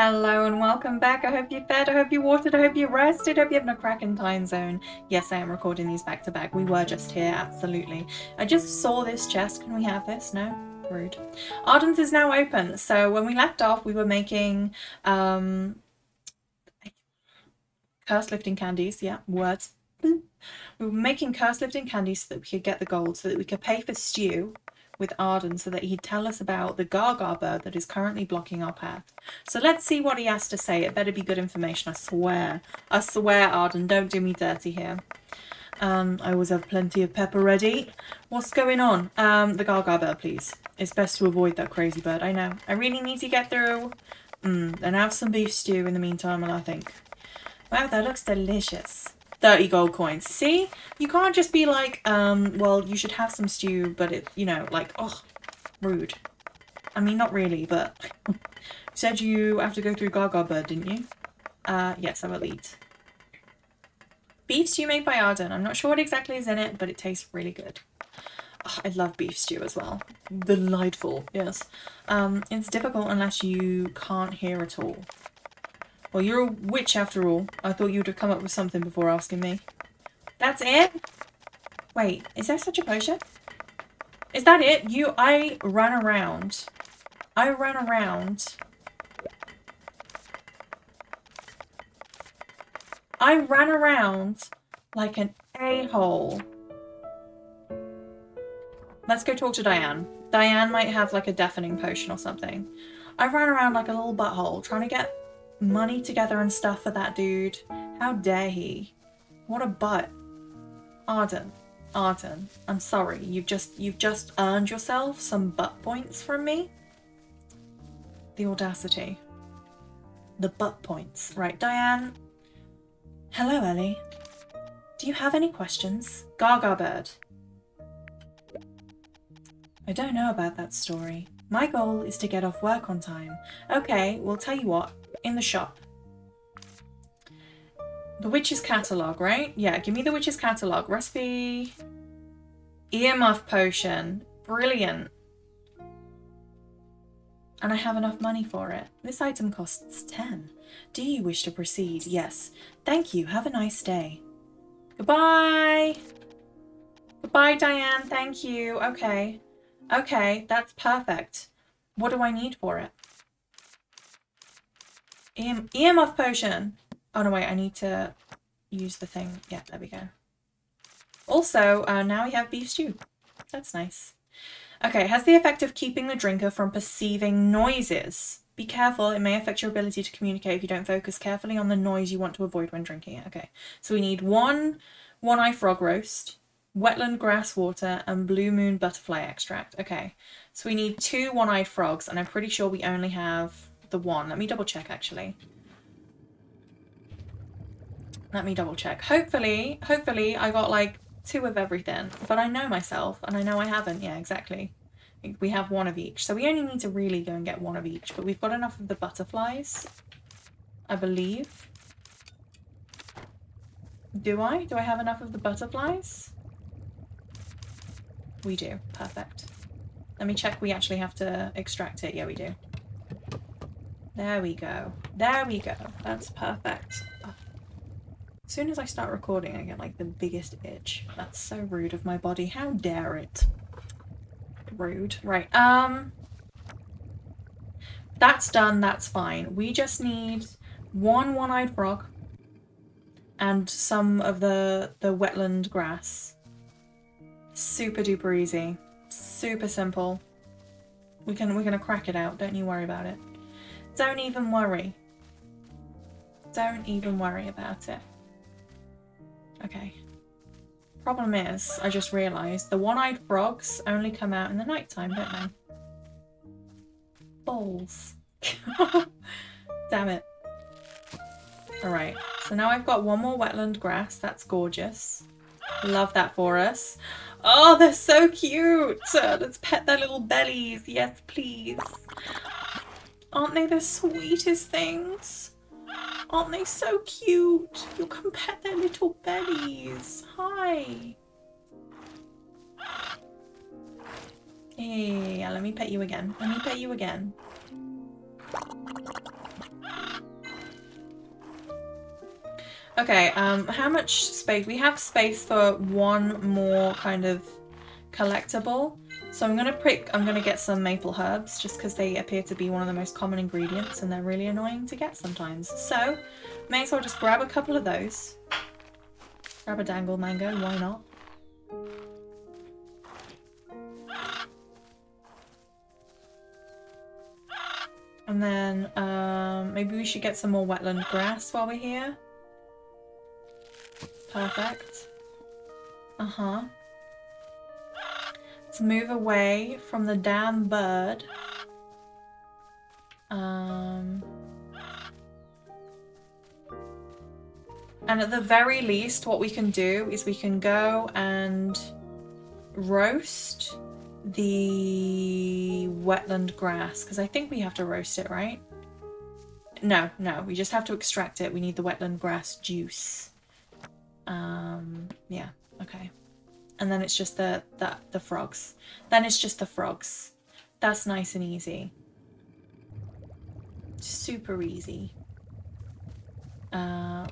Hello and welcome back. I hope you fed, I hope you watered, I hope you rested, I hope you have a cracking time zone. Yes, I am recording these back to back. We were just here, absolutely. I just saw this chest. Can we have this? No? Rude. Arden's is now open. So when we left off, we were making um, curse lifting candies. Yeah, words. We were making curse lifting candies so that we could get the gold, so that we could pay for stew with Arden so that he'd tell us about the Gaga bird that is currently blocking our path. So let's see what he has to say. It better be good information, I swear. I swear, Arden, don't do me dirty here. Um, I always have plenty of pepper ready. What's going on? Um, the Gaga bird, please. It's best to avoid that crazy bird, I know. I really need to get through. Mm, and have some beef stew in the meantime, and I think. Wow, that looks delicious. 30 gold coins. See? You can't just be like, um, well, you should have some stew, but it, you know, like, oh, rude. I mean, not really, but you said you have to go through Gaga Bird, didn't you? Uh, yes, I'm elite. Beef stew made by Arden. I'm not sure what exactly is in it, but it tastes really good. Oh, I love beef stew as well. Delightful, yes. Um, it's difficult unless you can't hear at all. Well, you're a witch after all. I thought you'd have come up with something before asking me. That's it? Wait, is there such a potion? Is that it? You, I ran around. I ran around. I ran around like an a-hole. Let's go talk to Diane. Diane might have like a deafening potion or something. I ran around like a little butthole trying to get money together and stuff for that dude. How dare he? What a butt. Arden. Arden. I'm sorry. You've just you've just earned yourself some butt points from me. The audacity. The butt points. Right, Diane. Hello, Ellie. Do you have any questions? Gaga Bird. I don't know about that story. My goal is to get off work on time. Okay, well tell you what, in the shop. The witch's catalogue, right? Yeah, give me the witch's catalogue. Recipe. Earmuff potion. Brilliant. And I have enough money for it. This item costs 10. Do you wish to proceed? Yes. Thank you. Have a nice day. Goodbye. Goodbye, Diane. Thank you. Okay. Okay, that's perfect. What do I need for it? EM EMF potion. Oh, no, wait. I need to use the thing. Yeah, there we go. Also, uh, now we have beef stew. That's nice. Okay, has the effect of keeping the drinker from perceiving noises. Be careful, it may affect your ability to communicate if you don't focus carefully on the noise you want to avoid when drinking it. Okay, so we need one one-eye frog roast, wetland grass water, and blue moon butterfly extract. Okay, so we need two one-eyed frogs, and I'm pretty sure we only have the one. Let me double check actually. Let me double check. Hopefully, hopefully I got like two of everything. But I know myself and I know I haven't. Yeah, exactly. We have one of each. So we only need to really go and get one of each. But we've got enough of the butterflies. I believe. Do I? Do I have enough of the butterflies? We do. Perfect. Let me check we actually have to extract it. Yeah, we do. There we go. There we go. That's perfect. As soon as I start recording, I get like the biggest itch. That's so rude of my body. How dare it? Rude. Right. Um. That's done. That's fine. We just need one one-eyed frog and some of the the wetland grass. Super duper easy. Super simple. We can we're gonna crack it out. Don't you worry about it. Don't even worry. Don't even worry about it. Okay. Problem is, I just realised, the one-eyed frogs only come out in the night time, don't they? Balls. Damn it. Alright, so now I've got one more wetland grass. That's gorgeous. Love that for us. Oh, they're so cute! let's pet their little bellies. Yes, please. Aren't they the sweetest things? Aren't they so cute? You can pet their little bellies. Hi. Hey, let me pet you again. Let me pet you again. Okay, um, how much space? We have space for one more kind of collectible. So I'm gonna pick, I'm gonna get some maple herbs just because they appear to be one of the most common ingredients and they're really annoying to get sometimes. So, may as well just grab a couple of those. Grab a dangle mango, why not? And then um, maybe we should get some more wetland grass while we're here. Perfect. Uh-huh. Let's move away from the damn bird. Um... And at the very least, what we can do is we can go and roast the wetland grass because I think we have to roast it, right? No, no, we just have to extract it. We need the wetland grass juice. Um, yeah, okay. And then it's just the, the, the frogs. Then it's just the frogs. That's nice and easy. Super easy. Uh,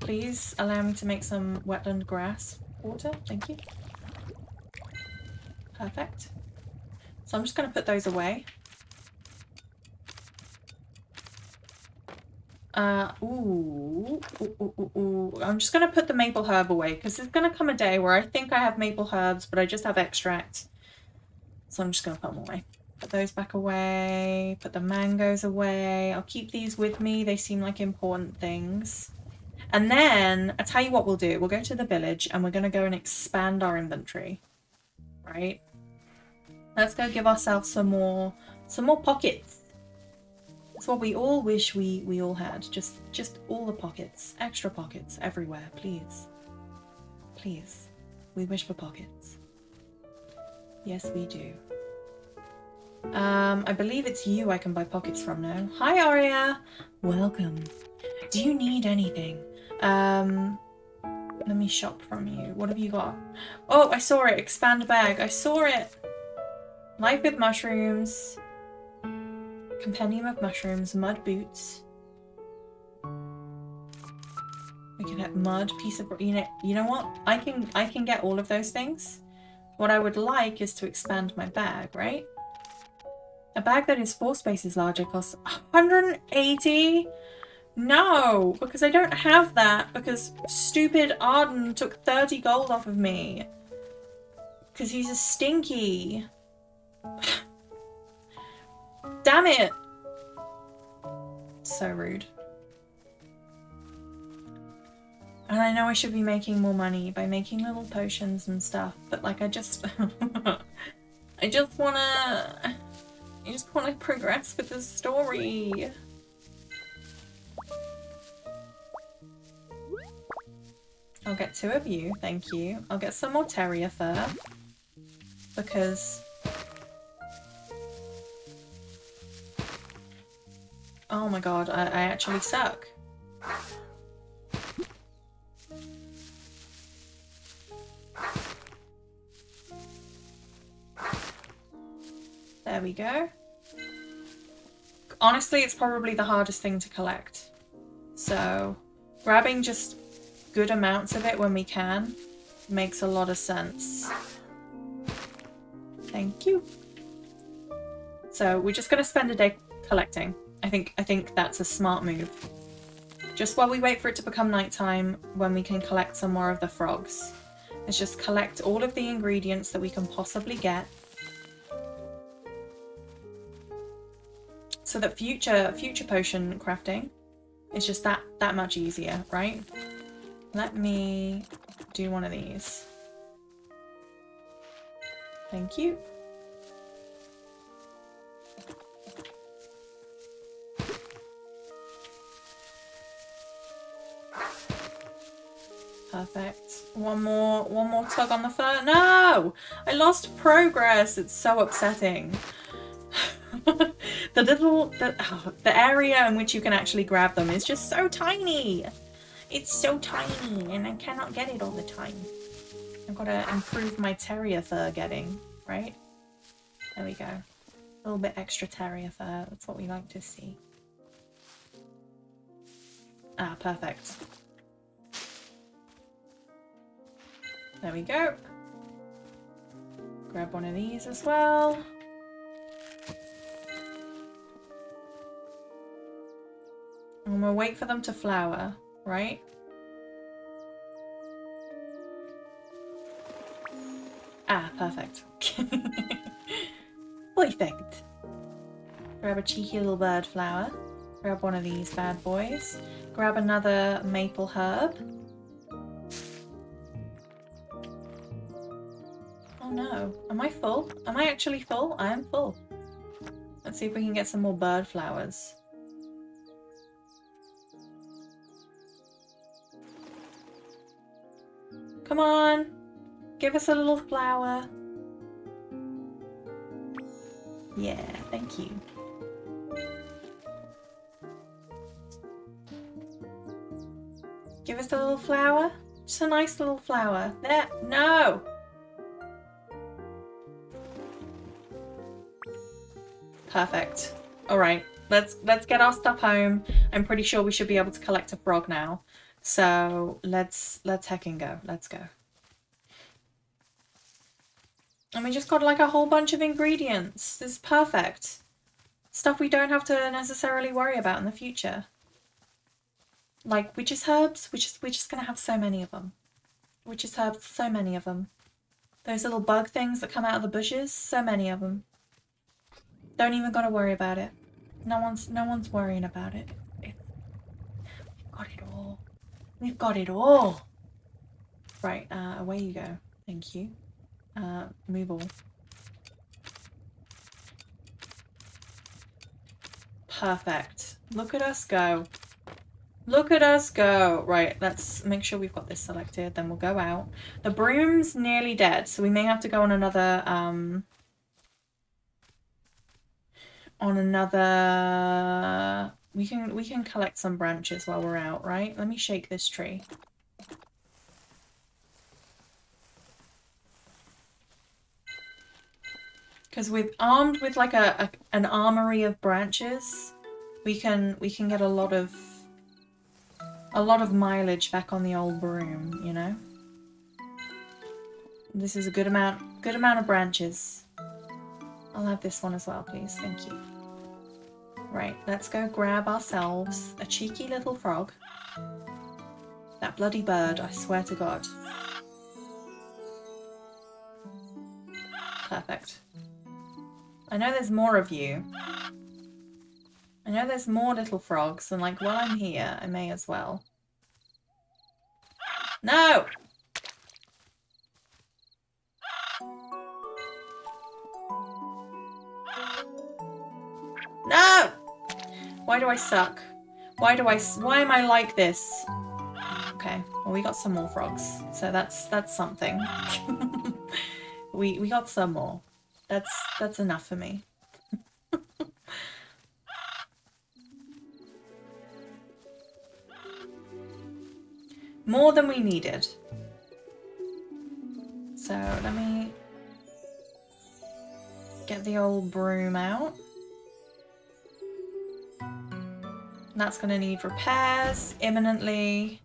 please allow me to make some wetland grass water. Thank you. Perfect. So I'm just going to put those away. Uh, ooh, ooh, ooh, ooh, I'm just going to put the maple herb away because there's going to come a day where I think I have maple herbs, but I just have extract. So I'm just going to put them away. Put those back away. Put the mangoes away. I'll keep these with me. They seem like important things. And then, I'll tell you what we'll do. We'll go to the village and we're going to go and expand our inventory. Right? Let's go give ourselves some more some more pockets. That's what we all wish we, we all had. Just just all the pockets. Extra pockets everywhere, please. Please. We wish for pockets. Yes, we do. Um, I believe it's you I can buy pockets from now. Hi, Aria! Welcome. Do you need anything? Um, let me shop from you. What have you got? Oh, I saw it. Expand bag. I saw it. Life with mushrooms. Compendium of mushrooms. Mud boots. We can have mud, piece of you know you know what? I can I can get all of those things. What I would like is to expand my bag, right? A bag that is four spaces larger costs 180? No, because I don't have that because stupid Arden took 30 gold off of me. Because he's a stinky. Damn it! So rude. And I know I should be making more money by making little potions and stuff, but like I just... I just wanna... I just wanna progress with the story. I'll get two of you, thank you. I'll get some more terrier fur. Because Oh my god, I, I actually suck. There we go. Honestly, it's probably the hardest thing to collect. So, grabbing just good amounts of it when we can makes a lot of sense. Thank you. So, we're just going to spend a day collecting. I think I think that's a smart move. Just while we wait for it to become nighttime, when we can collect some more of the frogs. Let's just collect all of the ingredients that we can possibly get. So that future future potion crafting is just that that much easier, right? Let me do one of these. Thank you. Perfect. One more, one more tug on the fur. No! I lost progress. It's so upsetting. the little, the, oh, the area in which you can actually grab them is just so tiny. It's so tiny and I cannot get it all the time. I've got to improve my terrier fur getting, right? There we go. A little bit extra terrier fur. That's what we like to see. Ah, perfect. There we go. Grab one of these as well. And we'll wait for them to flower, right? Ah, perfect. perfect. Grab a cheeky little bird flower. Grab one of these bad boys. Grab another maple herb. Actually full? I am full. Let's see if we can get some more bird flowers. Come on. Give us a little flower. Yeah, thank you. Give us a little flower. Just a nice little flower. There. No! Perfect. Alright. Let's let's get our stuff home. I'm pretty sure we should be able to collect a frog now. So let's let's heckin' go. Let's go. And we just got like a whole bunch of ingredients. This is perfect. Stuff we don't have to necessarily worry about in the future. Like witches herbs, we're just, we're just to have so many of them. Witches herbs, so many of them. Those little bug things that come out of the bushes, so many of them. Don't even got to worry about it. No one's, no one's worrying about it. We've got it all. We've got it all. Right, uh, away you go. Thank you. Uh, move all. Perfect. Look at us go. Look at us go. Right, let's make sure we've got this selected. Then we'll go out. The broom's nearly dead, so we may have to go on another... Um, on another... We can, we can collect some branches while we're out, right? Let me shake this tree. Because with armed with like a, a, an armory of branches, we can we can get a lot of a lot of mileage back on the old broom, you know. This is a good amount good amount of branches. I'll have this one as well, please. Thank you. Right, let's go grab ourselves a cheeky little frog. That bloody bird, I swear to God. Perfect. I know there's more of you. I know there's more little frogs, and like, while I'm here, I may as well. No! Why do I suck? Why do I- why am I like this? Okay, well we got some more frogs, so that's- that's something. we- we got some more. That's that's enough for me. More than we needed. So let me get the old broom out. That's going to need repairs imminently.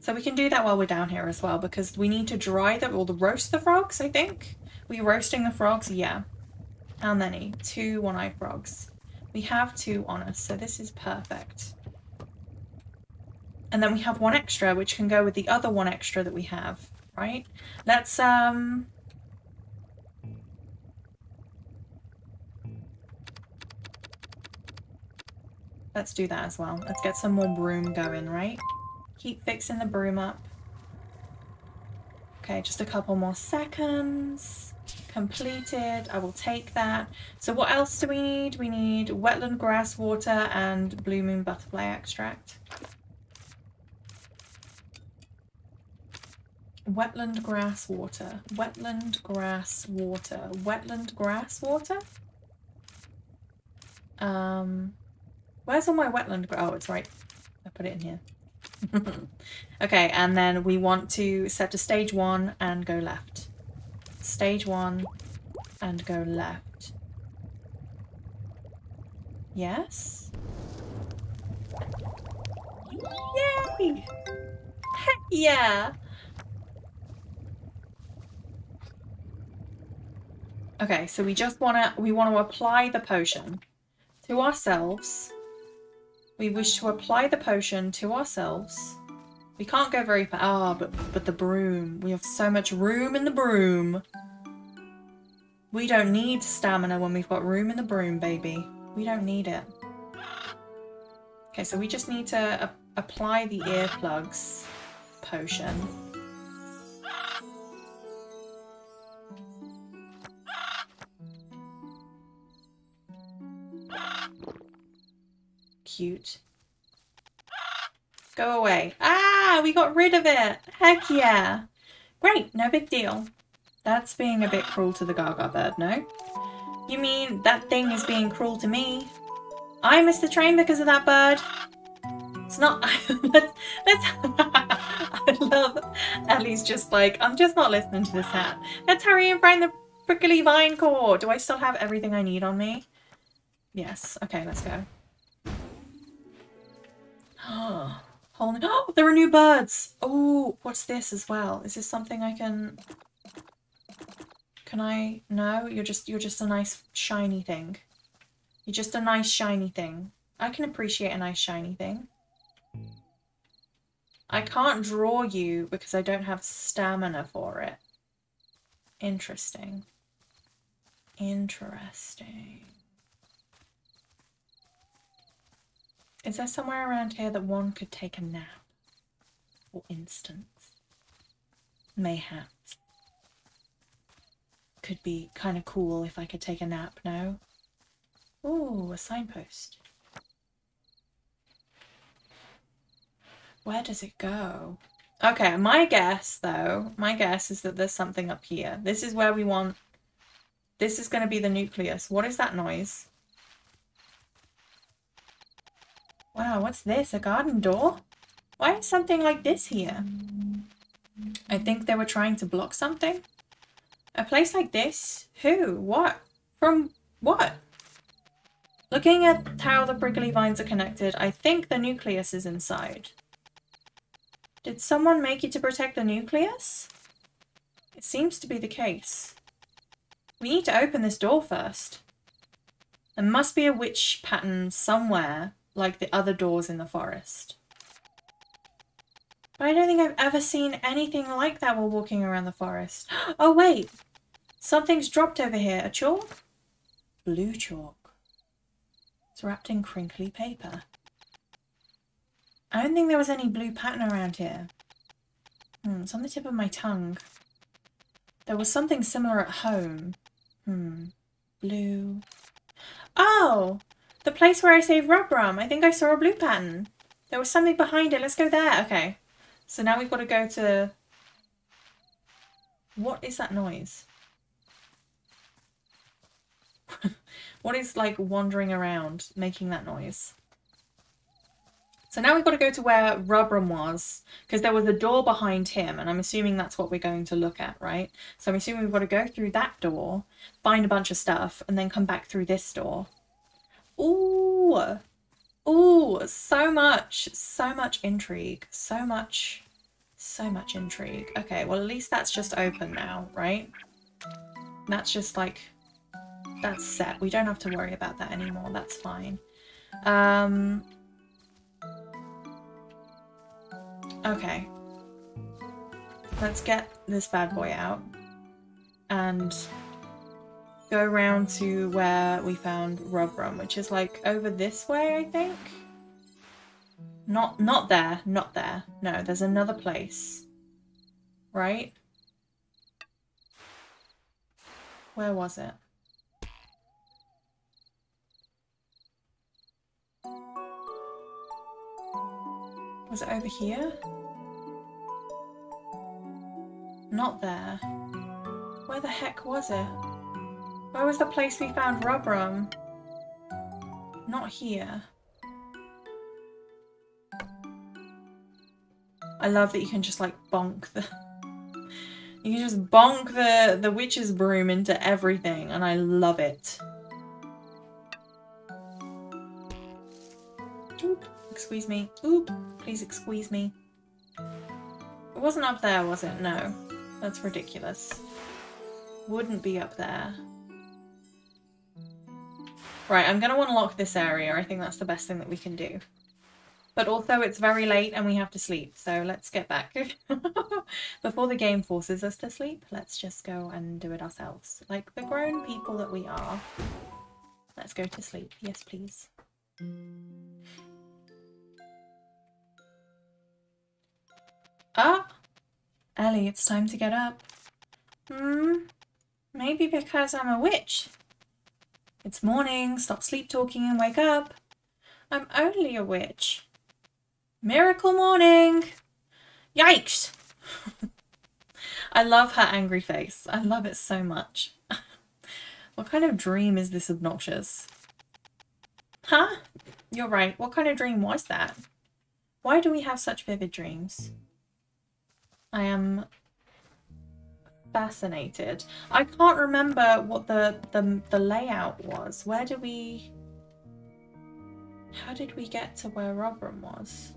So we can do that while we're down here as well because we need to dry the, or the roast the frogs, I think. We roasting the frogs? Yeah. How many? Two one-eyed frogs. We have two on us, so this is perfect. And then we have one extra, which can go with the other one extra that we have, right? Let's, um... Let's do that as well. Let's get some more broom going, right? Keep fixing the broom up. Okay, just a couple more seconds completed. I will take that. So what else do we need? We need wetland grass water and blue moon butterfly extract. Wetland grass water. Wetland grass water. Wetland grass water? Um, Where's all my wetland? Oh, it's right. I put it in here. okay, and then we want to set to stage one and go left. Stage one and go left. Yes? Yay! Heck yeah! Okay, so we just want to, we want to apply the potion to ourselves we wish to apply the potion to ourselves. We can't go very far. Ah, but but the broom. We have so much room in the broom. We don't need stamina when we've got room in the broom, baby. We don't need it. Okay, so we just need to apply the earplugs potion. Cute. Go away. Ah, we got rid of it. Heck yeah. Great, no big deal. That's being a bit cruel to the Gaga bird, no? You mean that thing is being cruel to me? I missed the train because of that bird. It's not. let's. let's I love Ellie's just like, I'm just not listening to this hat. Let's hurry and find the prickly vine core. Do I still have everything I need on me? Yes. Okay, let's go. Oh, there are new birds. Oh, what's this as well? Is this something I can... Can I? No, you're just you're just a nice shiny thing. You're just a nice shiny thing. I can appreciate a nice shiny thing. I can't draw you because I don't have stamina for it. Interesting. Interesting. Is there somewhere around here that one could take a nap? For instance. Mayhaps. Could be kind of cool if I could take a nap, no? Ooh, a signpost. Where does it go? Okay, my guess, though, my guess is that there's something up here. This is where we want... This is going to be the nucleus. What is that noise? Wow, what's this? A garden door? Why is something like this here? I think they were trying to block something. A place like this? Who? What? From what? Looking at how the prickly vines are connected, I think the nucleus is inside. Did someone make it to protect the nucleus? It seems to be the case. We need to open this door first. There must be a witch pattern somewhere like the other doors in the forest. But I don't think I've ever seen anything like that while walking around the forest. Oh, wait. Something's dropped over here. A chalk? Blue chalk. It's wrapped in crinkly paper. I don't think there was any blue pattern around here. Hmm, it's on the tip of my tongue. There was something similar at home. Hmm. Blue. Oh! The place where I saved Rubrum. I think I saw a blue pattern. There was something behind it. Let's go there. Okay. So now we've got to go to... What is that noise? what is like wandering around making that noise? So now we've got to go to where Rubrum was, because there was a door behind him, and I'm assuming that's what we're going to look at, right? So I'm assuming we've got to go through that door, find a bunch of stuff, and then come back through this door. Ooh. Ooh, so much, so much intrigue, so much, so much intrigue. Okay, well at least that's just open now, right? That's just like, that's set. We don't have to worry about that anymore, that's fine. Um, okay. Let's get this bad boy out. And go around to where we found Rubrum, which is like over this way, I think. Not not there, not there. No, there's another place. Right? Where was it? Was it over here? Not there. Where the heck was it? Where was the place we found Rubrum? Not here. I love that you can just like bonk the... you can just bonk the, the witch's broom into everything and I love it. Oop, excuse me. Oop, please excuse me. It wasn't up there, was it? No. That's ridiculous. Wouldn't be up there. Right, I'm going to unlock this area. I think that's the best thing that we can do. But also it's very late and we have to sleep. So let's get back. Before the game forces us to sleep, let's just go and do it ourselves. Like the grown people that we are. Let's go to sleep. Yes, please. Ah! Ellie, it's time to get up. Hmm? Maybe because I'm a witch. It's morning, stop sleep talking and wake up. I'm only a witch. Miracle morning! Yikes! I love her angry face. I love it so much. what kind of dream is this obnoxious? Huh? You're right. What kind of dream was that? Why do we have such vivid dreams? I am fascinated. I can't remember what the, the, the layout was. Where do we... How did we get to where Rubrum was?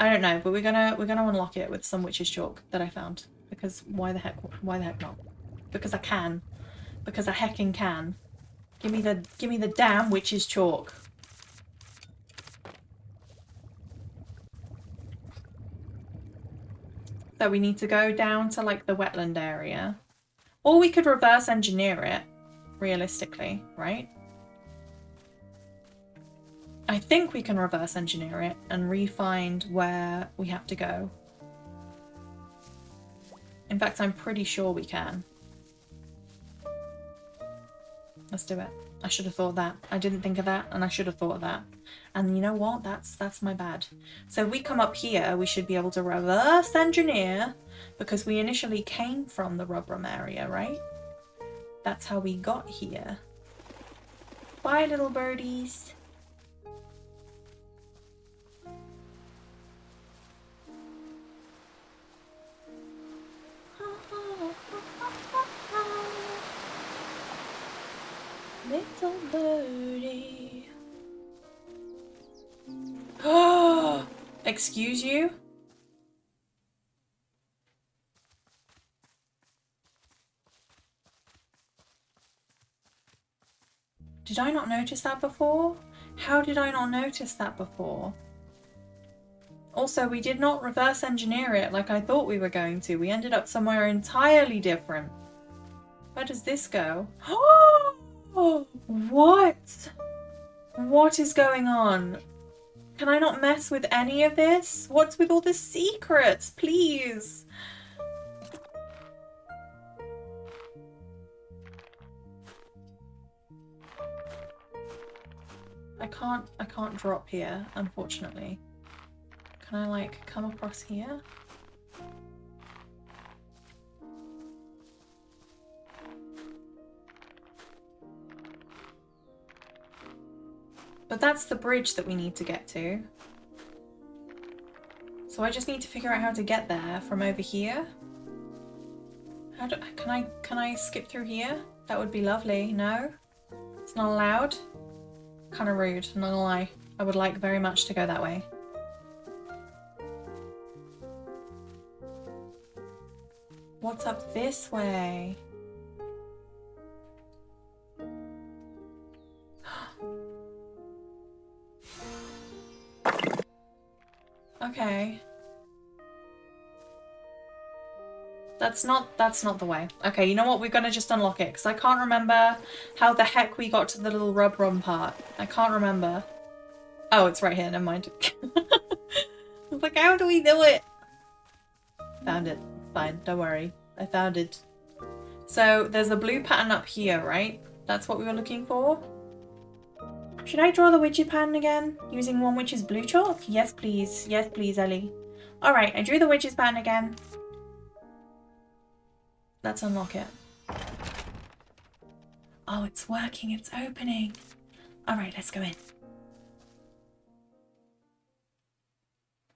I don't know, but we're gonna we're gonna unlock it with some witch's chalk that I found. Because why the heck why the heck not? Because I can. Because I hecking can. Give me the give me the damn witch's chalk. So we need to go down to like the wetland area. Or we could reverse engineer it, realistically, right? I think we can reverse engineer it and re-find where we have to go. In fact, I'm pretty sure we can. Let's do it. I should have thought that. I didn't think of that and I should have thought of that. And you know what? That's that's my bad. So we come up here, we should be able to reverse engineer because we initially came from the Rubrum area, right? That's how we got here. Bye, little birdies. Little birdie. Excuse you? Did I not notice that before? How did I not notice that before? Also, we did not reverse engineer it like I thought we were going to. We ended up somewhere entirely different. Where does this go? Oh, what? What is going on? Can I not mess with any of this? What's with all the secrets? Please. I can't, I can't drop here, unfortunately. Can I like come across here? But that's the bridge that we need to get to. So I just need to figure out how to get there from over here. How do, can I can I skip through here? That would be lovely. No? It's not allowed? Kind of rude, not gonna lie. I would like very much to go that way. What's up this way? That's not that's not the way. Okay, you know what? We're gonna just unlock it because I can't remember how the heck we got to the little Rubrum part. I can't remember. Oh, it's right here. Never mind. Like, how do we do it? Found it. Fine. Don't worry. I found it. So there's a blue pattern up here, right? That's what we were looking for. Should I draw the witchy pattern again? Using one witch's blue chalk? Yes, please. Yes, please, Ellie. Alright, I drew the witch's pattern again. Let's unlock it. Oh, it's working. It's opening. Alright, let's go in.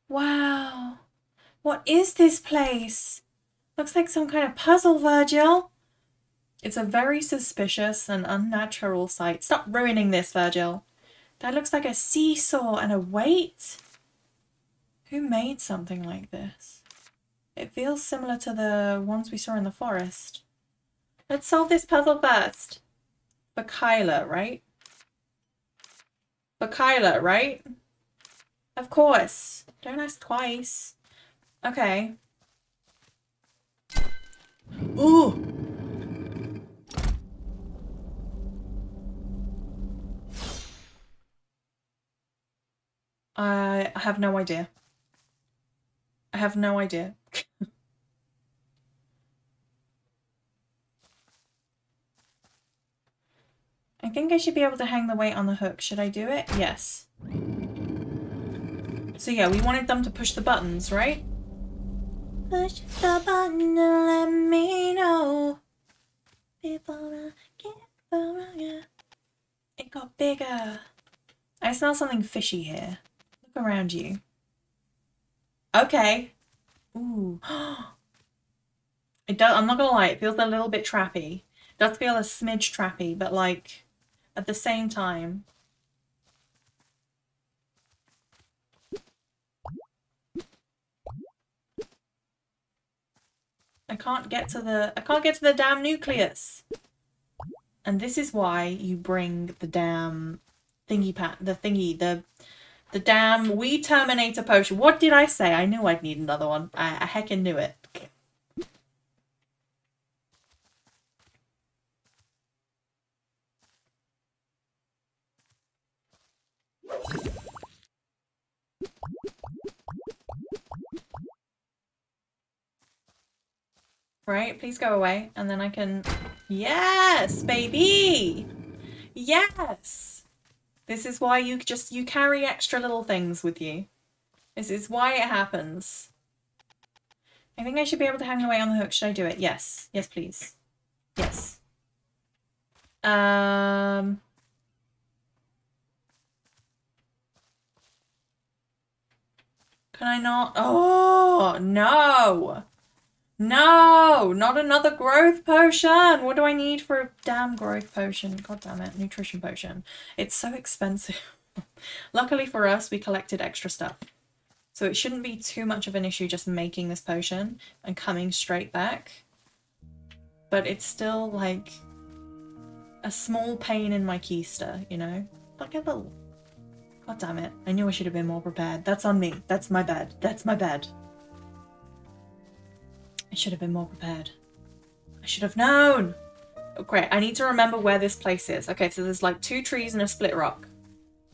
Wow. What is this place? Looks like some kind of puzzle, Virgil. It's a very suspicious and unnatural sight. Stop ruining this, Virgil. That looks like a seesaw and a weight. Who made something like this? It feels similar to the ones we saw in the forest. Let's solve this puzzle first. For Kyla, right? For Kyla, right? Of course. Don't ask twice. Okay. Ooh! I have no idea. I have no idea. I think I should be able to hang the weight on the hook. Should I do it? Yes. So yeah, we wanted them to push the buttons, right? Push the button and let me know before I get It got bigger. I smell something fishy here. Look around you. Okay. Ooh. It does, I'm not gonna lie, it feels a little bit trappy. It does feel a smidge trappy, but like, at the same time, I can't get to the I can't get to the damn nucleus. And this is why you bring the damn thingy pat the thingy, the the damn we Terminator potion. What did I say? I knew I'd need another one. I, I heckin' knew it. Right, please go away. And then I can... Yes, baby! Yes! This is why you just, you carry extra little things with you. This is why it happens. I think I should be able to hang away on the hook. Should I do it? Yes. Yes, please. Yes. Um... Can I not? Oh, no! No, not another growth potion. What do I need for a damn growth potion? God damn it, nutrition potion. It's so expensive. Luckily for us, we collected extra stuff. So it shouldn't be too much of an issue just making this potion and coming straight back. But it's still like a small pain in my keister, you know? Like a little... God damn it. I knew I should have been more prepared. That's on me. That's my bad. That's my bad. I should have been more prepared. I should have known. Oh, great. I need to remember where this place is. Okay, so there's like two trees and a split rock.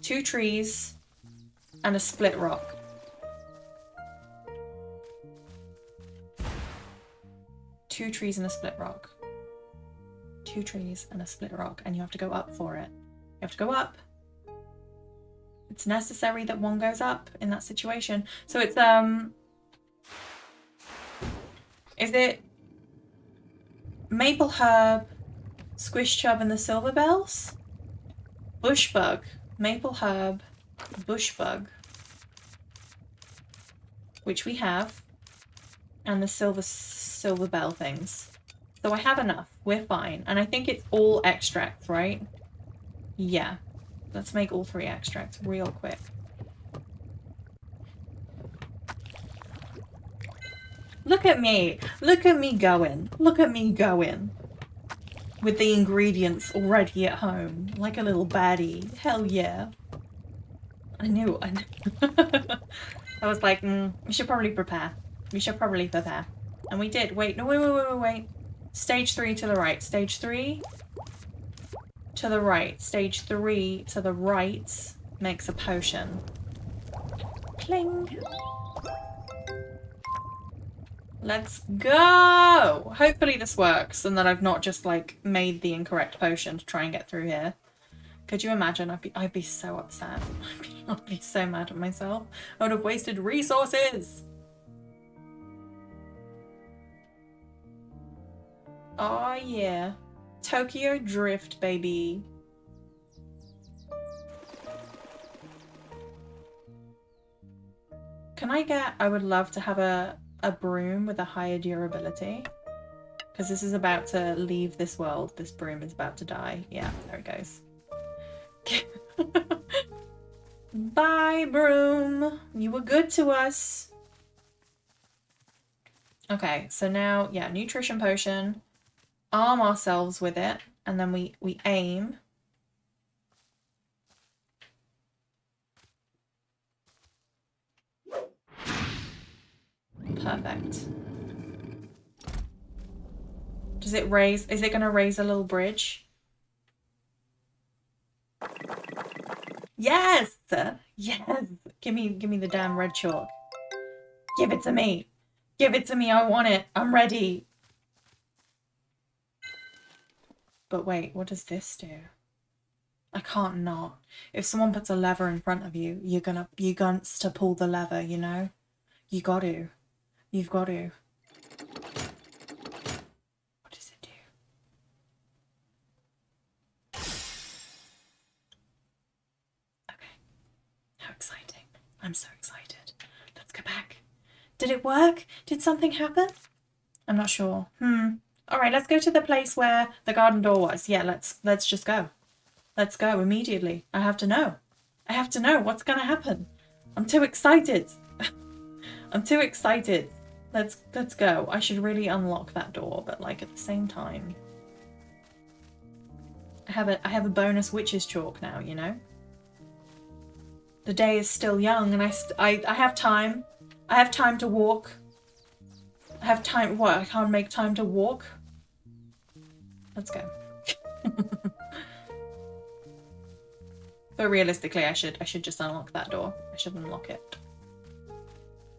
Two trees and a split rock. Two trees and a split rock. Two trees and a split rock. And you have to go up for it. You have to go up. It's necessary that one goes up in that situation. So it's, um, is it maple herb, squish chub, and the silver bells? Bush bug, maple herb, bush bug, which we have, and the silver silver bell things. So I have enough. We're fine. And I think it's all extracts, right? Yeah. Let's make all three extracts real quick. Look at me. Look at me going. Look at me going. With the ingredients already at home. Like a little baddie. Hell yeah. I knew. I, knew. I was like, mm, we should probably prepare. We should probably prepare. And we did. Wait, no, wait, wait, wait, wait, wait. Stage three to the right. Stage three to the right. Stage three to the right makes a potion. Cling. Let's go! Hopefully this works and that I've not just like made the incorrect potion to try and get through here. Could you imagine? I'd be, I'd be so upset. I'd be, I'd be so mad at myself. I would have wasted resources! Oh yeah. Tokyo Drift, baby. Can I get... I would love to have a a broom with a higher durability. Because this is about to leave this world. This broom is about to die. Yeah, there it goes. Bye, broom. You were good to us. Okay, so now, yeah, nutrition potion. Arm ourselves with it. and then we, we aim. Perfect. Does it raise, is it going to raise a little bridge? Yes! Yes! Give me, give me the damn red chalk. Give it to me. Give it to me. I want it. I'm ready. But wait, what does this do? I can't not. If someone puts a lever in front of you, you're gonna, you're going to pull the lever, you know? You got to. You've got to. What does it do? Okay. How exciting. I'm so excited. Let's go back. Did it work? Did something happen? I'm not sure. Hmm. All right, let's go to the place where the garden door was. Yeah, let's let's just go. Let's go immediately. I have to know. I have to know what's going to happen. I'm too excited. I'm too excited. Let's let's go. I should really unlock that door, but like at the same time I have a I have a bonus witch's chalk now, you know? The day is still young and I I I have time. I have time to walk. I have time what? I can't make time to walk. Let's go. but realistically, I should I should just unlock that door. I should unlock it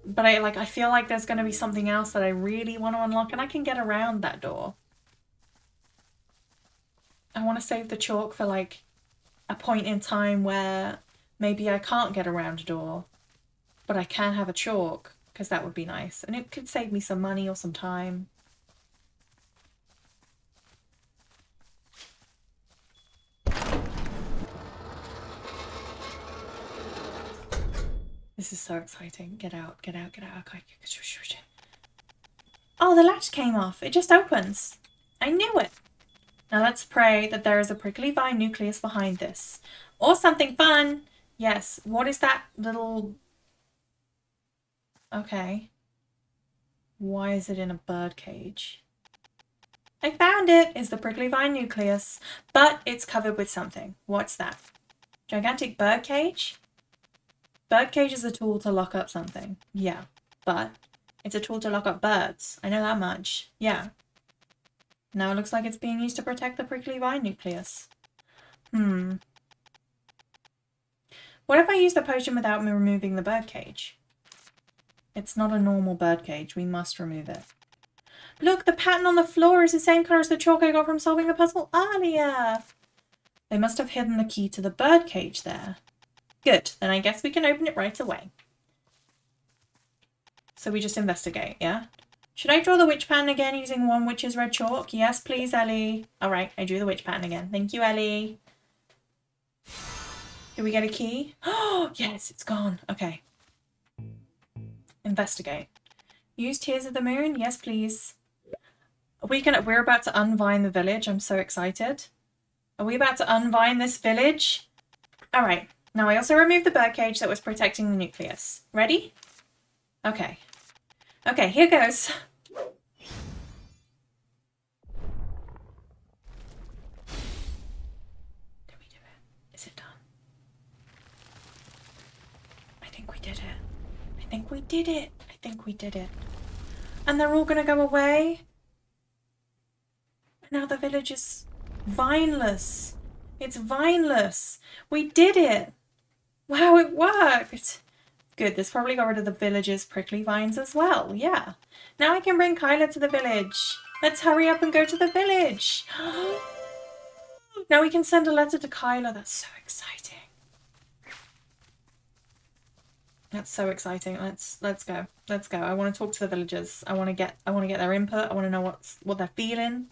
but I like I feel like there's going to be something else that I really want to unlock and I can get around that door. I want to save the chalk for like a point in time where maybe I can't get around a door, but I can have a chalk because that would be nice and it could save me some money or some time. This is so exciting. Get out, get out, get out. Okay. Oh, the latch came off. It just opens. I knew it. Now let's pray that there is a prickly vine nucleus behind this. Or something fun. Yes. What is that little... Okay. Why is it in a bird cage? I found it! Is the prickly vine nucleus. But it's covered with something. What's that? Gigantic bird cage? Birdcage is a tool to lock up something. Yeah, but it's a tool to lock up birds. I know that much. Yeah. Now it looks like it's being used to protect the prickly vine nucleus. Hmm. What if I use the potion without me removing the birdcage? It's not a normal birdcage. We must remove it. Look, the pattern on the floor is the same colour as the chalk I got from solving the puzzle earlier. They must have hidden the key to the birdcage there. Good, then I guess we can open it right away. So we just investigate, yeah? Should I draw the witch pattern again using one witch's red chalk? Yes, please, Ellie. All right, I drew the witch pattern again. Thank you, Ellie. Did we get a key? Oh, yes, it's gone. Okay. Investigate. Use Tears of the Moon? Yes, please. Are we gonna, we're about to unvine the village. I'm so excited. Are we about to unvine this village? All right. Now I also removed the birdcage that was protecting the nucleus. Ready? Okay. Okay, here goes. Did we do it? Is it done? I think we did it. I think we did it. I think we did it. And they're all gonna go away? now the village is vineless. It's vineless. We did it. Wow, it worked! Good, this probably got rid of the village's prickly vines as well. Yeah. Now I can bring Kyla to the village. Let's hurry up and go to the village. now we can send a letter to Kyla. That's so exciting. That's so exciting. Let's let's go. Let's go. I want to talk to the villagers. I want to get I want to get their input. I want to know what's what they're feeling.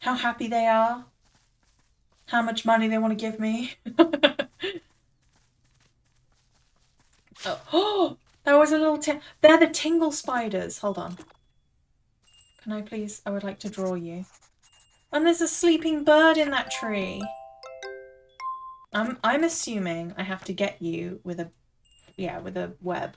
How happy they are. How much money they want to give me. Oh, that was a little They're the tingle spiders. Hold on. Can I please? I would like to draw you. And there's a sleeping bird in that tree. I'm I'm assuming I have to get you with a yeah, with a web.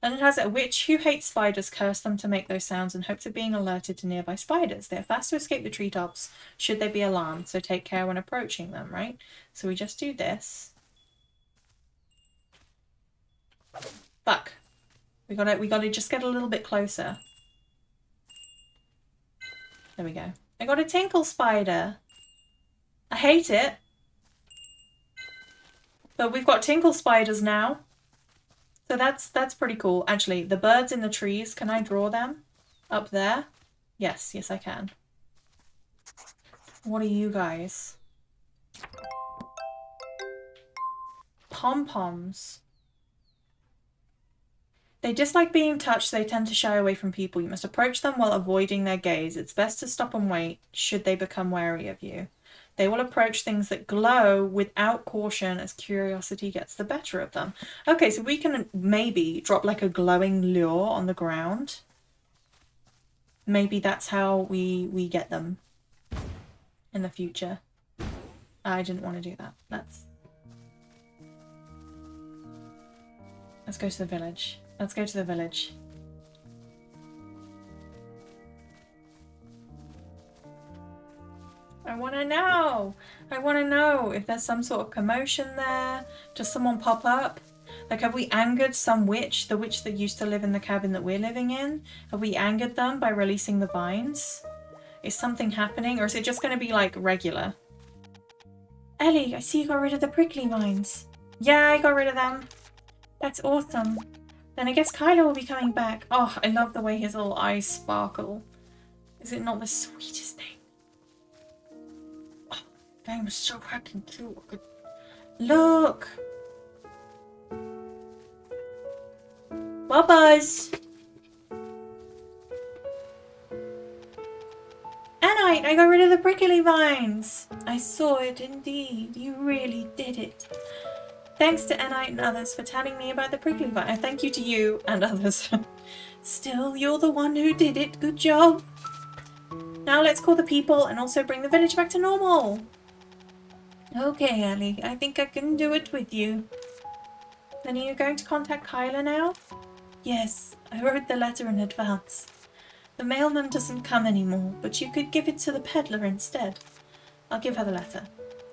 And it has a witch who hates spiders curse them to make those sounds in hopes of being alerted to nearby spiders. They are fast to escape the treetops should they be alarmed, so take care when approaching them, right? So we just do this. Fuck. We gotta we gotta just get a little bit closer. There we go. I got a tinkle spider. I hate it. But we've got tinkle spiders now. So that's that's pretty cool. Actually, the birds in the trees, can I draw them? Up there? Yes, yes I can. What are you guys? Pom-poms. They dislike being touched, they tend to shy away from people. You must approach them while avoiding their gaze. It's best to stop and wait should they become wary of you. They will approach things that glow without caution as curiosity gets the better of them. Okay, so we can maybe drop like a glowing lure on the ground. Maybe that's how we, we get them in the future. I didn't want to do that. Let's... Let's go to the village. Let's go to the village. I want to know. I want to know if there's some sort of commotion there. Does someone pop up? Like, have we angered some witch? The witch that used to live in the cabin that we're living in? Have we angered them by releasing the vines? Is something happening? Or is it just going to be, like, regular? Ellie, I see you got rid of the prickly vines. Yeah, I got rid of them. That's awesome. Then I guess Kyla will be coming back. Oh, I love the way his little eyes sparkle. Is it not the sweetest thing? Oh, game was so fucking cute. Look! Well, Buzz! Anite, I got rid of the prickly vines! I saw it indeed. You really did it. Thanks to Anite and others for telling me about the prickly vine. Thank you to you and others. Still, you're the one who did it. Good job. Now let's call the people and also bring the village back to normal. Okay, Ellie. I think I can do it with you. Then are you going to contact Kyla now? Yes, I wrote the letter in advance. The mailman doesn't come anymore, but you could give it to the peddler instead. I'll give her the letter.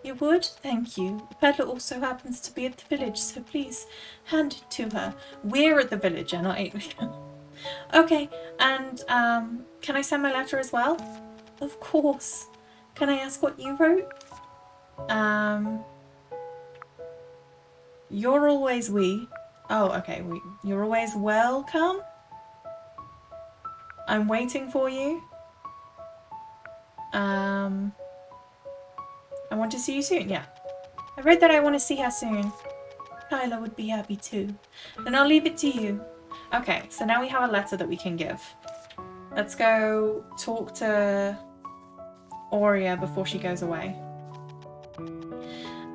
You would? Thank you. The peddler also happens to be at the village, so please hand it to her. We're at the village, and I... okay, and um, can I send my letter as well? Of course. Can I ask what you wrote? Um... You're always we. Oh, okay. We, you're always welcome. I'm waiting for you. Um... I want to see you soon. Yeah. I read that I want to see her soon. Kyla would be happy too. Then I'll leave it to you. Okay, so now we have a letter that we can give. Let's go talk to Aurea before she goes away.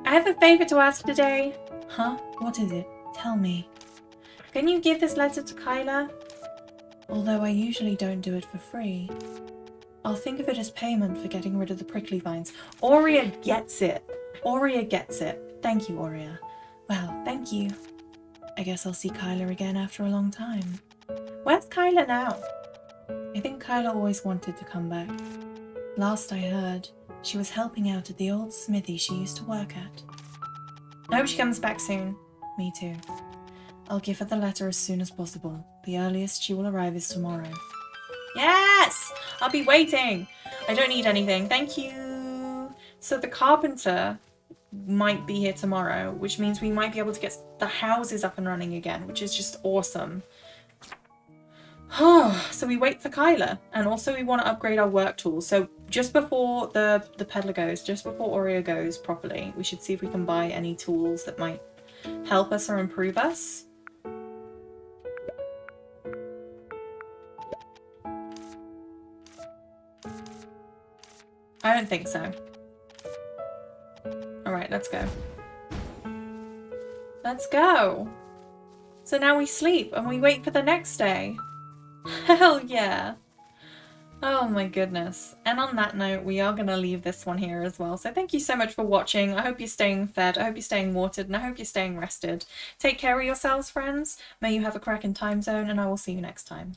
I have a favour to ask today. Huh? What is it? Tell me. Can you give this letter to Kyla? Although I usually don't do it for free. I'll think of it as payment for getting rid of the prickly vines. Aurea gets it. Aurea gets it. Thank you, Aurea. Well, thank you. I guess I'll see Kyla again after a long time. Where's Kyla now? I think Kyla always wanted to come back. Last I heard, she was helping out at the old smithy she used to work at. I hope she comes back soon. Me too. I'll give her the letter as soon as possible. The earliest she will arrive is tomorrow. Yes! I'll be waiting. I don't need anything. Thank you. So the carpenter might be here tomorrow, which means we might be able to get the houses up and running again, which is just awesome. so we wait for Kyla, and also we want to upgrade our work tools. So just before the, the peddler goes, just before Aurea goes properly, we should see if we can buy any tools that might help us or improve us. I don't think so. Alright, let's go. Let's go! So now we sleep and we wait for the next day. Hell yeah! Oh my goodness. And on that note, we are going to leave this one here as well. So thank you so much for watching. I hope you're staying fed. I hope you're staying watered. And I hope you're staying rested. Take care of yourselves, friends. May you have a cracking time zone. And I will see you next time.